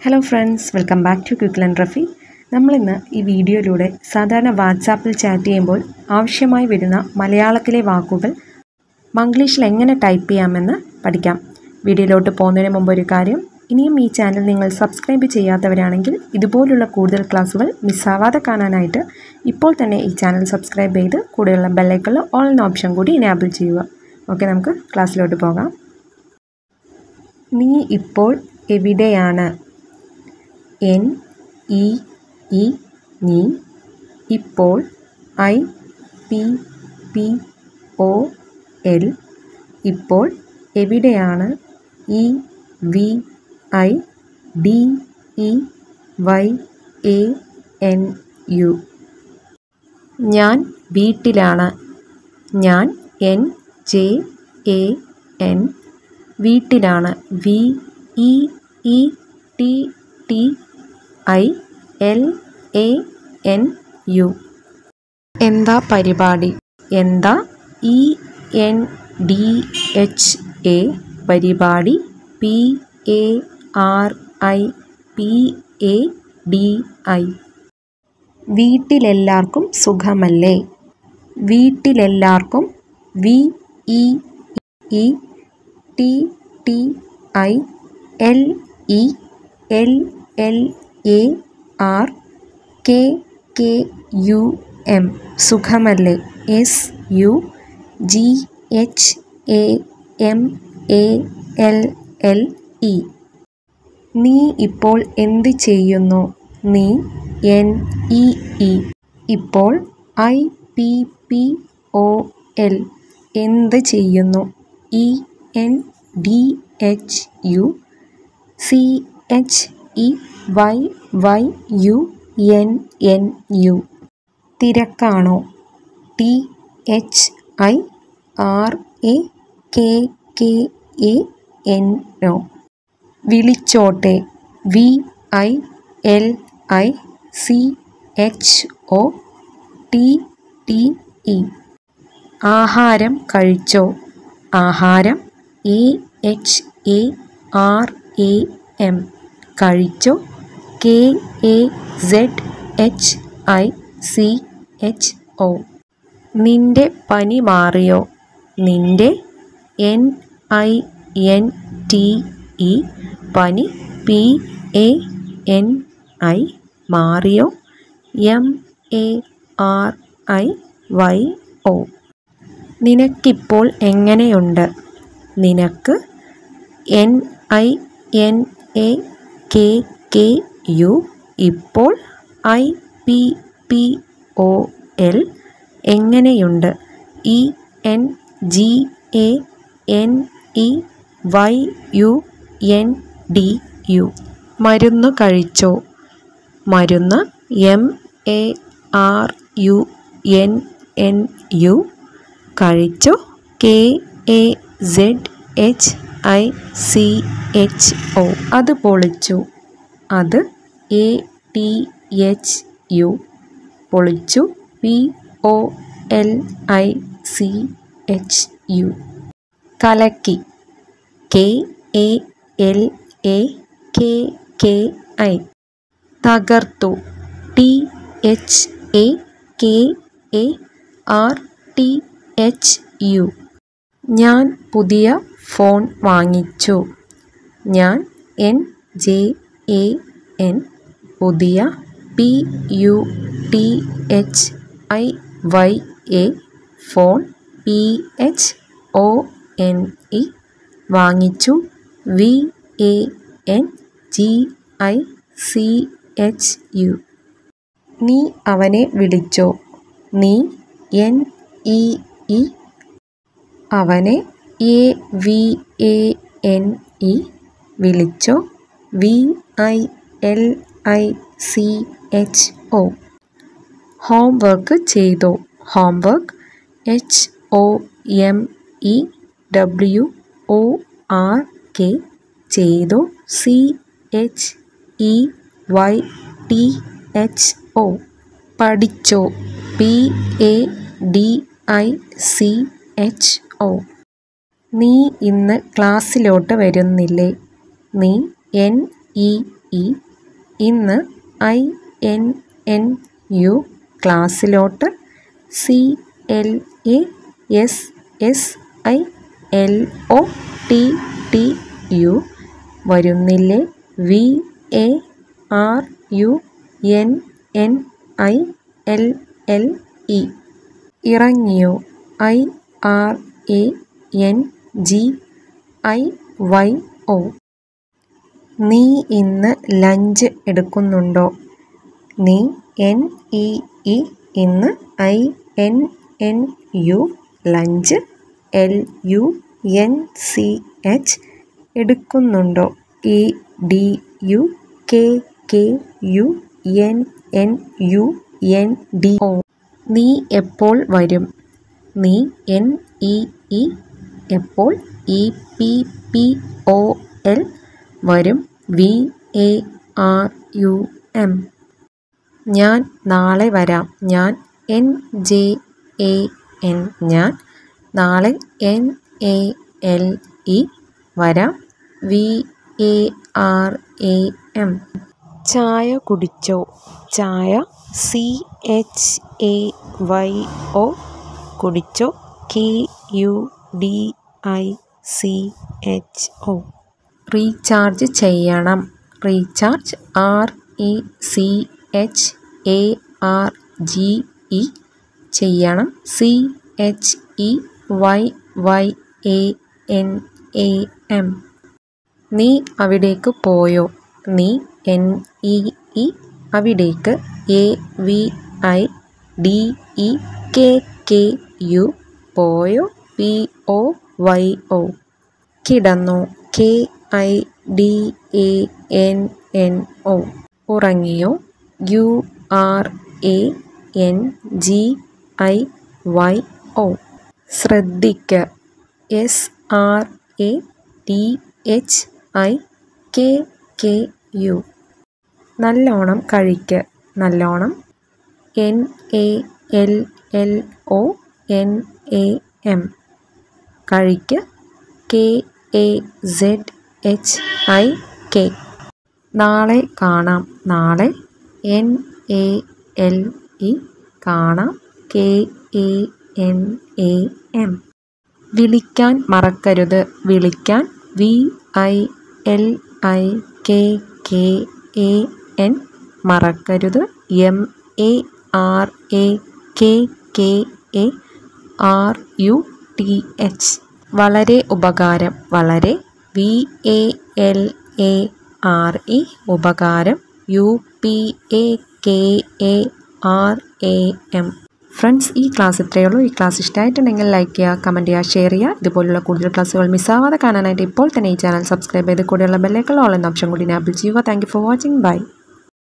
Hello friends welcome back to quick and Rafi നമ്മളിന്ന് ഈ വീഡിയോയിലൂടെ സാധാരണ വാട്സാപ്പിൽ ചാറ്റ് ചെയ്യുമ്പോൾ ആവശ്യമായി വരുന്ന മലയാളത്തിലെ വാക്കുകൾ മംഗ്ലീഷിൽ എങ്ങനെ ടൈപ്പ് ചെയ്യാമെന്ന് പഠിക്കാം. വീഡിയോയിലോട്ട് പോകുന്നതിന് മുമ്പ് ഒരു കാര്യം ഇനിയും ഈ ചാനൽ നിങ്ങൾ സബ്സ്ക്രൈബ് ചെയ്യാത്തവരാണെങ്കിൽ ഇതുപോലുള്ള കൂടുതൽ ക്ലാസ്സുകൾ മിസ്സാവാതെ കാണാനായിട്ട് ഇപ്പോൾ തന്നെ ഈ ചാനൽ സബ്സ്ക്രൈബ് ചെയ്ത് കൂടെയുള്ള ബെല്ലൈക്കുള്ള ഓൾ എന്ന ഓപ്ഷൻ കൂടി ഇനാബിൾ ചെയ്യുക. ഓക്കെ നമുക്ക് ക്ലാസ്സിലോട്ട് പോകാം. നീ ഇപ്പോൾ എവിടെയാണ്? എൻ ഇ ഇ നീ ഇപ്പോൾ I P P O L ഇപ്പോൾ എവിടെയാണ്? E V I D E Y A N U. ഞാൻ വീട്ടിലാണ്. ഞാൻ എൻ ജെ എ എൻ വീട്ടിലാണ്. V E E T T I L A N U. എന്താ പരിപാടി? എന്താ E N D H A പരിപാടി? P A R I P A D I. വീട്ടിലെല്ലാവർക്കും സുഖമല്ലേ? വീട്ടിലെല്ലാവർക്കും V E E T T I L E L L A R K K U M. സുഖമല്ലേ? S U G H A M A L L E. നീ ഇപ്പോൾ എന്ത് ചെയ്യുന്നു? നീ N E E. ഇപ്പോൾ I P P O L. എന്ത് ചെയ്യുന്നു? E N D H U C H E Y Y U N N U. തിരക്കാണോ? T H I R A K K A N O. വിളിച്ചോട്ടെ. V I L I C H O T T E. ആഹാരം കഴിച്ചോ? ആഹാരം A H A R A M. കഴിച്ചോ? K A Z H I C H O. നിന്റെ പനി മാറിയോ? നിന്റെ N I N T E പനി P A N I മാറിയോ? M A R I Y O. നിനക്കിപ്പോൾ എങ്ങനെയുണ്ട്? നിനക്ക് N I N A K K U ഇപ്പോൾ I P P O L എങ്ങനെയുണ്ട്? E N G A N E Y U N D U. മരുന്ന് കഴിച്ചോ? മരുന്ന് M A R U N N U. കഴിച്ചോ? K A Z H I C H O. അത് പൊളിച്ചു. അത് A T H U. പൊളിച്ചു. P O L I C H U. കലക്കി. K A L A K K I. തകർത്തു. T H A K A R T H U. ഞാൻ പുതിയ phone വാങ്ങിച്ചു. ഞാൻ എൻ ജെ എ എൻ പുതിയ P U T H I Y A phone P H O N E വാങ്ങിച്ചു. V A N G I C H U. നീ അവനെ വിളിച്ചോ? നീ എൻ ഇ ഇ അവനെ A V A N E വിളിച്ചോ? V I L I C H O. Homework ചെയ്തോ? Homework H O M E W O R K ചെയ്തോ? C H E Y T H O. പഠിച്ചോ? P A D I C H O. നീ ഇന്ന് ക്ലാസ്സിലോട്ട് വരുന്നില്ലേ? നീ N E E. ഇന്ന് I N N U ക്ലാസ്സിലോട്ട്. C L A S S I L O T T U വരുന്നില്ലേ? V A R U N N I L L E. ഇറങ്ങിയോ? I R A N G I Y O നീ ഇന്ന് lunch എടുക്കുന്നുണ്ടോ? നീ N E E ഇന്ന് I N N U lunch L U N C H എടുക്കുന്നുണ്ടോ? E D U K K U N N U N D O നീ എപ്പോൾ വരും? നീ എൻ ഇ ഇ എപ്പോൾ E P P O L വരും? V A R U M. ഞാൻ നാളെ വരാം. ഞാൻ എൻ ജെ എ എൻ. ഞാൻ നാളെ എൻ എ എൽ ഇ വരാം. V A R A M. ചായ കുടിച്ചോ? ചായ C H A Y O കുടിച്ചോ? K U D I C H O. Recharge ചെയ്യണം. Recharge R E C H A R G E ചെയ്യണം. C H E Y Y A N A M. നീ അവിടേക്ക് പോയോ? നീ N E E അവിടേക്ക് A V I D E K K U പോയോ? P O Y O കിടന്നു. K I D A N N O ഉറങ്ങിയോ? U R A N G I Y O ശ്രദ്ധിക്ക. S R A T H I K K U നല്ലോണം കഴിക്ക. നല്ലോണം. N A L L O N A M കഴിക്ക. K A Z H I K. നാളെ കാണാം. നാളെ N A L E കാണാം. K A N A M. വിളിക്കാൻ മറക്കരുത്. വിളിക്കാൻ V I L I K K A N മറക്കരുത്. M A R A K K A R U T H. വളരെ ഉപകാരം. വളരെ. V A L A R E ഉപകാരം. U P A K A R A M. Friends ഈ class ഇത്രയേ ഉള്ളൂ. ഈ class ഇഷ്ടമായിട്ടുണ്ടെങ്കിൽ ലൈക്ക് ചെയ്യുക കമന്റ് ചെയ്യുക ഷെയർ ചെയ്യുക. ഇതുപോലുള്ള കൂടുതൽ ക്ലാസ്സുകൾ മിസ്സാവാതെ കാണാനായിട്ട് ഇപ്പോൾ തന്നെ ഈ ചാനൽ സബ്സ്ക്രൈബ് ചെയ്ത് കൂടെയുള്ള ബെല്ലേക്കുള്ള ഓൾ എന്ന ഓപ്ഷൻ കൂടി നാബിൾ ചെയ്യുക. Thank you for watching bye